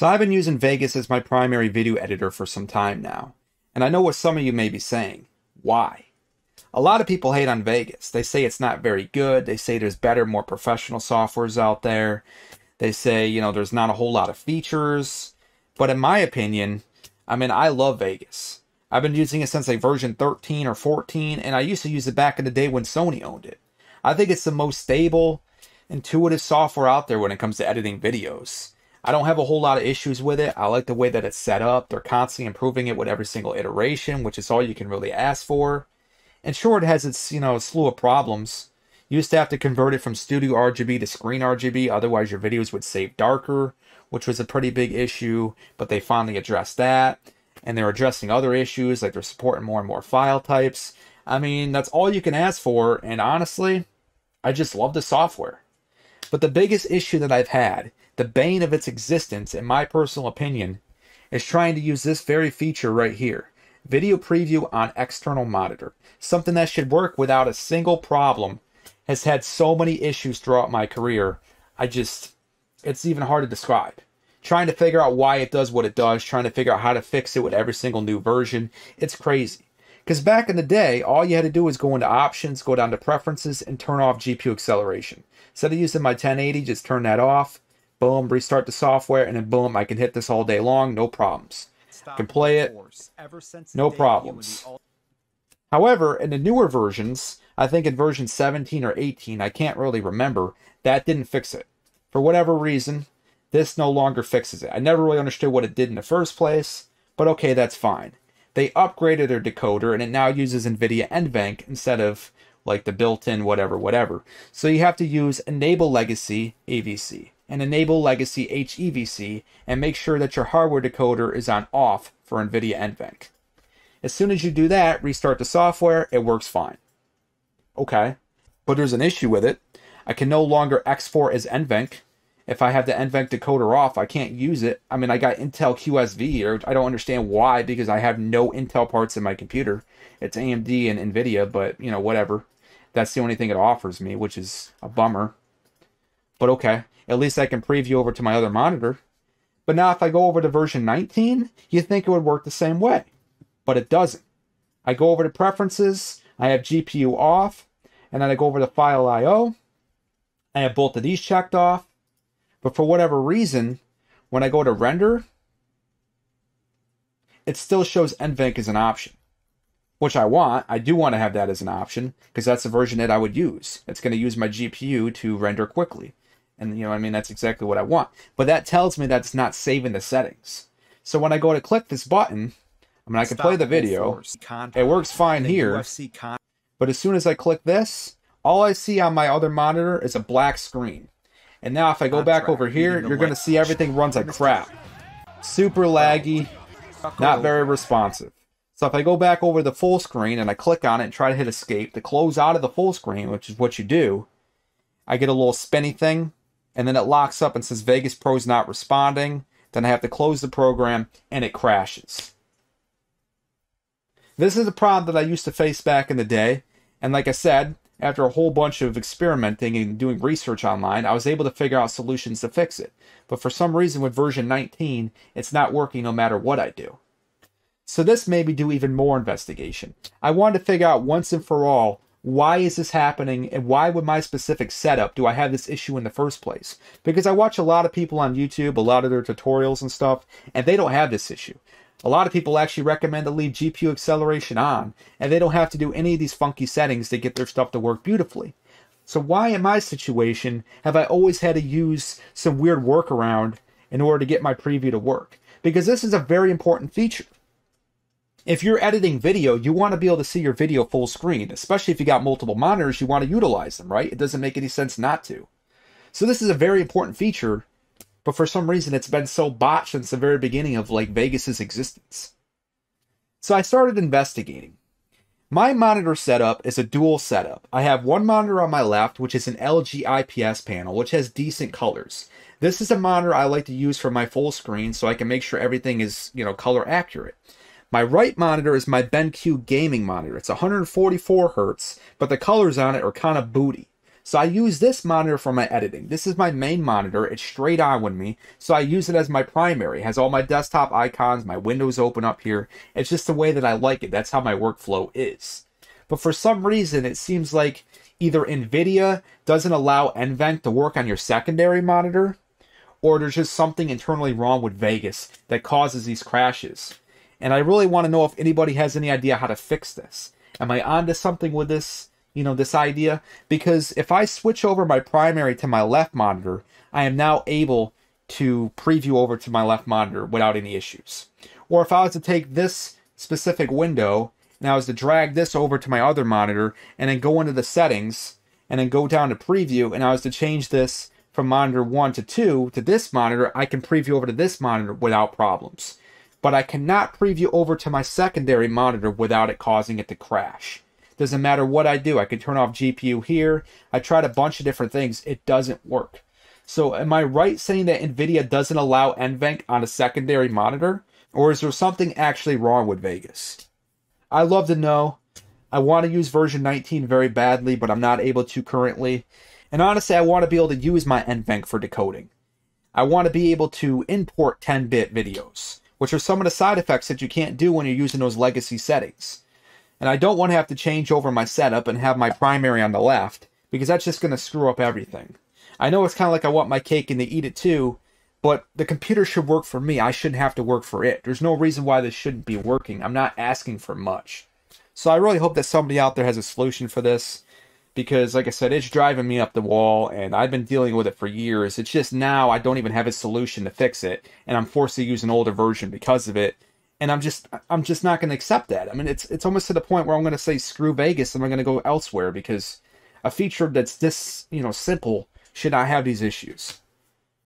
So I've been using Vegas as my primary video editor for some time now. And I know what some of you may be saying. Why? A lot of people hate on Vegas. They say it's not very good. They say there's better, more professional softwares out there. They say, you know, there's not a whole lot of features. But in my opinion, I mean, I love Vegas. I've been using it since like version 13 or 14, and I used to use it back in the day when Sony owned it. I think it's the most stable, intuitive software out there when it comes to editing videos. I don't have a whole lot of issues with it. I like the way that it's set up. They're constantly improving it with every single iteration, which is all you can really ask for. And sure, it has its, you know, slew of problems. You used to have to convert it from studio RGB to screen RGB, otherwise your videos would save darker, which was a pretty big issue, but they finally addressed that. And they're addressing other issues, like they're supporting more and more file types. I mean, that's all you can ask for, and honestly, I just love the software. But the biggest issue that I've had the bane of its existence, in my personal opinion, is trying to use this very feature right here video preview on external monitor. Something that should work without a single problem has had so many issues throughout my career. I just, it's even hard to describe. Trying to figure out why it does what it does, trying to figure out how to fix it with every single new version. It's crazy. Because back in the day, all you had to do was go into options, go down to preferences, and turn off GPU acceleration. Instead of using my 1080, just turn that off boom, restart the software, and then boom, I can hit this all day long, no problems. I can play it, no problems. However, in the newer versions, I think in version 17 or 18, I can't really remember, that didn't fix it. For whatever reason, this no longer fixes it. I never really understood what it did in the first place, but okay, that's fine. They upgraded their decoder and it now uses NVIDIA NVENC instead of like the built-in whatever, whatever. So you have to use Enable Legacy AVC and enable Legacy HEVC and make sure that your hardware decoder is on off for NVIDIA NVENC. As soon as you do that, restart the software, it works fine. Okay, but there's an issue with it. I can no longer export as NVENC. If I have the NVENC decoder off, I can't use it. I mean, I got Intel QSV, or I don't understand why, because I have no Intel parts in my computer. It's AMD and NVIDIA, but, you know, whatever. That's the only thing it offers me, which is a bummer. But okay. At least I can preview over to my other monitor. But now if I go over to version 19, you think it would work the same way. But it doesn't. I go over to preferences, I have GPU off, and then I go over to file IO. I have both of these checked off. But for whatever reason, when I go to render, it still shows NVENC as an option, which I want. I do want to have that as an option because that's the version that I would use. It's going to use my GPU to render quickly. And you know, I mean, that's exactly what I want. But that tells me that's not saving the settings. So when I go to click this button, I mean, I can play the video. It works fine here. But as soon as I click this, all I see on my other monitor is a black screen. And now if I go back over here, you're going to see everything runs like crap. Super laggy, not very responsive. So if I go back over the full screen and I click on it and try to hit escape to close out of the full screen, which is what you do, I get a little spinny thing and then it locks up and says Vegas Pro's not responding. Then I have to close the program and it crashes. This is a problem that I used to face back in the day. And like I said, after a whole bunch of experimenting and doing research online, I was able to figure out solutions to fix it. But for some reason with version 19, it's not working no matter what I do. So this made me do even more investigation. I wanted to figure out once and for all why is this happening and why would my specific setup do I have this issue in the first place? Because I watch a lot of people on YouTube, a lot of their tutorials and stuff, and they don't have this issue. A lot of people actually recommend to leave GPU acceleration on, and they don't have to do any of these funky settings to get their stuff to work beautifully. So why in my situation have I always had to use some weird workaround in order to get my preview to work? Because this is a very important feature if you're editing video, you want to be able to see your video full screen, especially if you got multiple monitors, you want to utilize them, right? It doesn't make any sense not to. So this is a very important feature, but for some reason it's been so botched since the very beginning of like Vegas's existence. So I started investigating. My monitor setup is a dual setup. I have one monitor on my left, which is an LG IPS panel, which has decent colors. This is a monitor I like to use for my full screen so I can make sure everything is, you know, color accurate. My right monitor is my BenQ gaming monitor. It's 144 hertz, but the colors on it are kind of booty. So I use this monitor for my editing. This is my main monitor. It's straight on with me. So I use it as my primary. It has all my desktop icons, my windows open up here. It's just the way that I like it. That's how my workflow is. But for some reason, it seems like either NVIDIA doesn't allow NVENC to work on your secondary monitor, or there's just something internally wrong with Vegas that causes these crashes. And I really want to know if anybody has any idea how to fix this. Am I onto something with this, you know, this idea? Because if I switch over my primary to my left monitor, I am now able to preview over to my left monitor without any issues. Or if I was to take this specific window and I was to drag this over to my other monitor and then go into the settings and then go down to preview and I was to change this from monitor 1 to 2 to this monitor, I can preview over to this monitor without problems but I cannot preview over to my secondary monitor without it causing it to crash. Doesn't matter what I do. I can turn off GPU here. I tried a bunch of different things. It doesn't work. So am I right saying that NVIDIA doesn't allow NVENC on a secondary monitor? Or is there something actually wrong with Vegas? I love to know. I want to use version 19 very badly, but I'm not able to currently. And honestly, I want to be able to use my NVENC for decoding. I want to be able to import 10 bit videos which are some of the side effects that you can't do when you're using those legacy settings. And I don't want to have to change over my setup and have my primary on the left because that's just going to screw up everything. I know it's kind of like I want my cake and to eat it too, but the computer should work for me. I shouldn't have to work for it. There's no reason why this shouldn't be working. I'm not asking for much. So I really hope that somebody out there has a solution for this because like I said, it's driving me up the wall and I've been dealing with it for years. It's just now I don't even have a solution to fix it and I'm forced to use an older version because of it. And I'm just I'm just not going to accept that. I mean, it's it's almost to the point where I'm going to say screw Vegas and I'm going to go elsewhere because a feature that's this, you know, simple should not have these issues.